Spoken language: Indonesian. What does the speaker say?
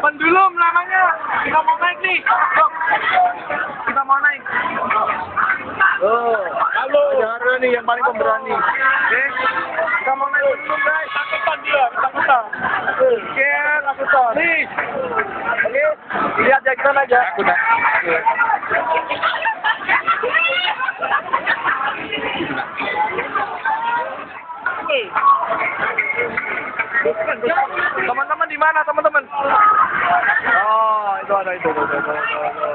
Pendulum namanya. Kita mau naik nih. Dok. Kita mau naik. Oh, halo. Jara nih yang paling pemberani. Oke. Kita mau naik pendulum, guys. Takutan dia, takutan. Oke, takutan. Nih. Oke. Lihat ya kita naik ya. Teman-teman di mana teman-teman? Oh, itu ada itu. itu, itu, itu, itu.